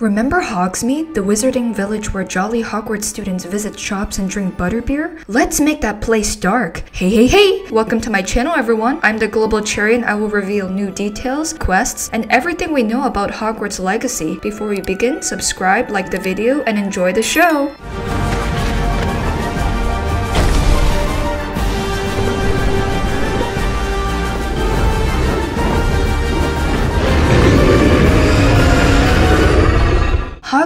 Remember Hogsmeade, the wizarding village where jolly Hogwarts students visit shops and drink butterbeer? Let's make that place dark. Hey, hey, hey! Welcome to my channel, everyone. I'm the Global Cherry and I will reveal new details, quests, and everything we know about Hogwarts Legacy. Before we begin, subscribe, like the video, and enjoy the show!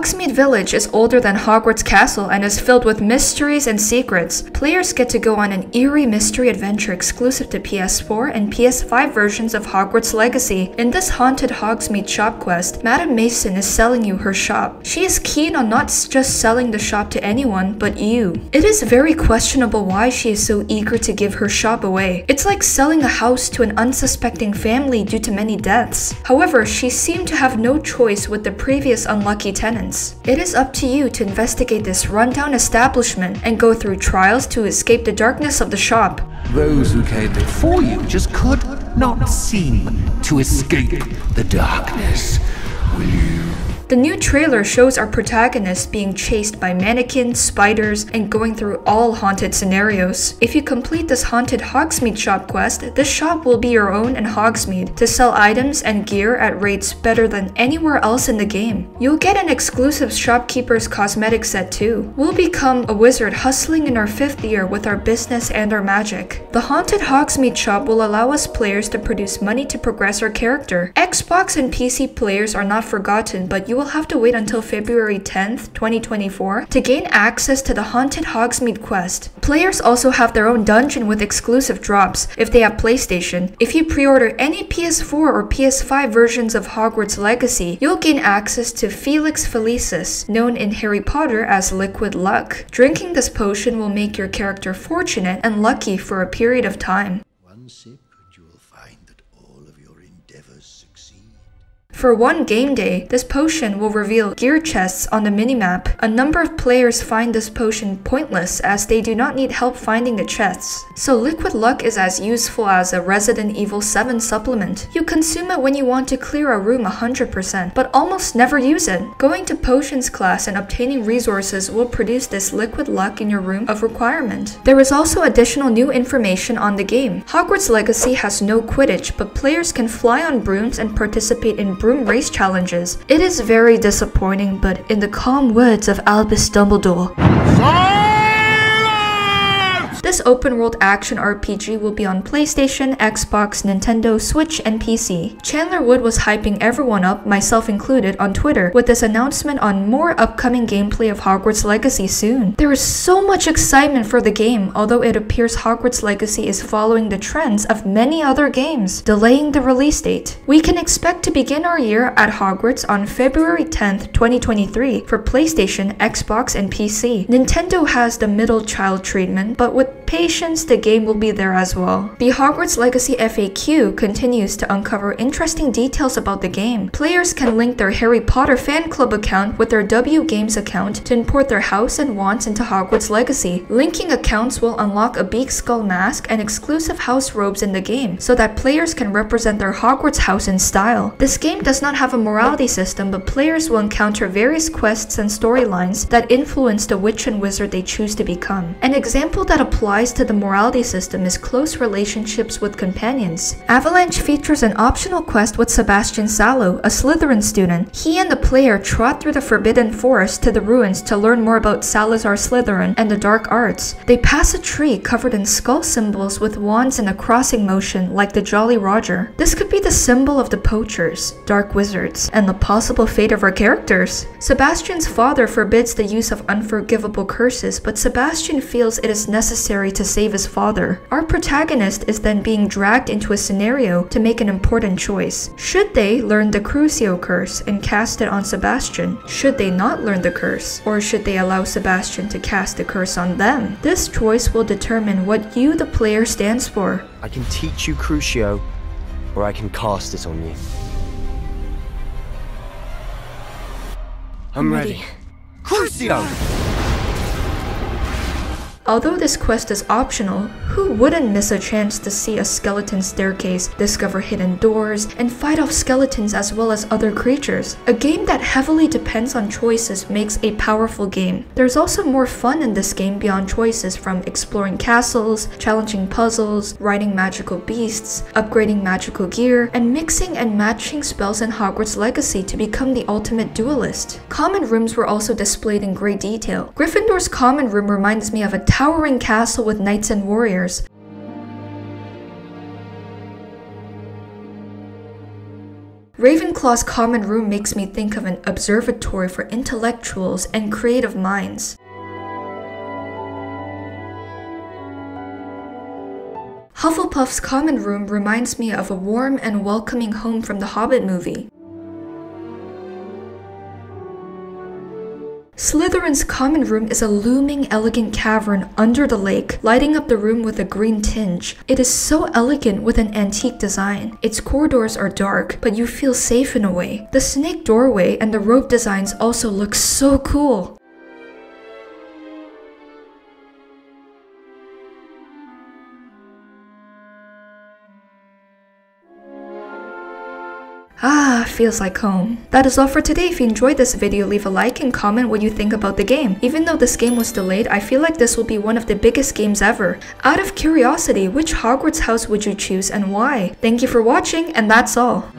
Hogsmeade Village is older than Hogwarts Castle and is filled with mysteries and secrets. Players get to go on an eerie mystery adventure exclusive to PS4 and PS5 versions of Hogwarts Legacy. In this haunted Hogsmeade shop quest, Madame Mason is selling you her shop. She is keen on not just selling the shop to anyone, but you. It is very questionable why she is so eager to give her shop away. It's like selling a house to an unsuspecting family due to many deaths. However, she seemed to have no choice with the previous unlucky tenant It is up to you to investigate this rundown establishment and go through trials to escape the darkness of the shop. Those who came before you just could not seem to escape the darkness. Will you the new trailer shows our protagonist being chased by mannequins, spiders, and going through all haunted scenarios. If you complete this haunted Hogsmeade shop quest, this shop will be your own in Hogsmeade to sell items and gear at rates better than anywhere else in the game. You'll get an exclusive shopkeeper's cosmetic set too. We'll become a wizard hustling in our fifth year with our business and our magic. The haunted Hogsmeade shop will allow us players to produce money to progress our character. Xbox and PC players are not forgotten, but you you will have to wait until February 10th, 2024 to gain access to the Haunted Hogsmeade quest. Players also have their own dungeon with exclusive drops if they have PlayStation. If you pre-order any PS4 or PS5 versions of Hogwarts Legacy, you'll gain access to Felix Felicis, known in Harry Potter as Liquid Luck. Drinking this potion will make your character fortunate and lucky for a period of time. One sip and you will find that all of your endeavors succeed. For one game day, this potion will reveal gear chests on the minimap. A number of players find this potion pointless as they do not need help finding the chests. So Liquid Luck is as useful as a Resident Evil 7 supplement. You consume it when you want to clear a room 100%, but almost never use it. Going to Potions class and obtaining resources will produce this Liquid Luck in your room of requirement. There is also additional new information on the game. Hogwarts Legacy has no Quidditch, but players can fly on brooms and participate in broom race challenges. It is very disappointing, but in the calm words of Albus Dumbledore. This open world action RPG will be on PlayStation, Xbox, Nintendo, Switch, and PC. Chandler Wood was hyping everyone up, myself included, on Twitter with this announcement on more upcoming gameplay of Hogwarts Legacy soon. There is so much excitement for the game, although it appears Hogwarts Legacy is following the trends of many other games, delaying the release date. We can expect to begin our year at Hogwarts on February 10th, 2023 for PlayStation, Xbox, and PC. Nintendo has the middle child treatment, but with patience, the game will be there as well. The Hogwarts Legacy FAQ continues to uncover interesting details about the game. Players can link their Harry Potter fan club account with their WB Games account to import their house and wants into Hogwarts Legacy. Linking accounts will unlock a beak skull mask and exclusive house robes in the game, so that players can represent their Hogwarts house in style. This game does not have a morality system, but players will encounter various quests and storylines that influence the witch and wizard they choose to become. An example that applies applies to the morality system is close relationships with companions. Avalanche features an optional quest with Sebastian Sallow, a Slytherin student. He and the player trot through the Forbidden Forest to the ruins to learn more about Salazar Slytherin and the dark arts. They pass a tree covered in skull symbols with wands in a crossing motion like the Jolly Roger. This could be the symbol of the poachers, dark wizards, and the possible fate of our characters. Sebastian's father forbids the use of unforgivable curses, but Sebastian feels it is necessary necessary to save his father. Our protagonist is then being dragged into a scenario to make an important choice. Should they learn the Crucio curse and cast it on Sebastian? Should they not learn the curse? Or should they allow Sebastian to cast the curse on them? This choice will determine what you, the player, stands for. I can teach you Crucio, or I can cast it on you. I'm ready. Crucio! Although this quest is optional, who wouldn't miss a chance to see a skeleton staircase, discover hidden doors, and fight off skeletons as well as other creatures? A game that heavily depends on choices makes a powerful game. There's also more fun in this game beyond choices from exploring castles, challenging puzzles, riding magical beasts, upgrading magical gear, and mixing and matching spells in Hogwarts Legacy to become the ultimate duelist. Common rooms were also displayed in great detail. Gryffindor's common room reminds me of a towering castle with knights and warriors. Ravenclaw's common room makes me think of an observatory for intellectuals and creative minds. Hufflepuff's common room reminds me of a warm and welcoming home from the Hobbit movie. Slytherin's common room is a looming, elegant cavern under the lake, lighting up the room with a green tinge. It is so elegant with an antique design. Its corridors are dark, but you feel safe in a way. The snake doorway and the rope designs also look so cool. Feels like home. That is all for today. If you enjoyed this video, leave a like and comment what you think about the game. Even though this game was delayed, I feel like this will be one of the biggest games ever. Out of curiosity, which Hogwarts house would you choose and why? Thank you for watching, and that's all.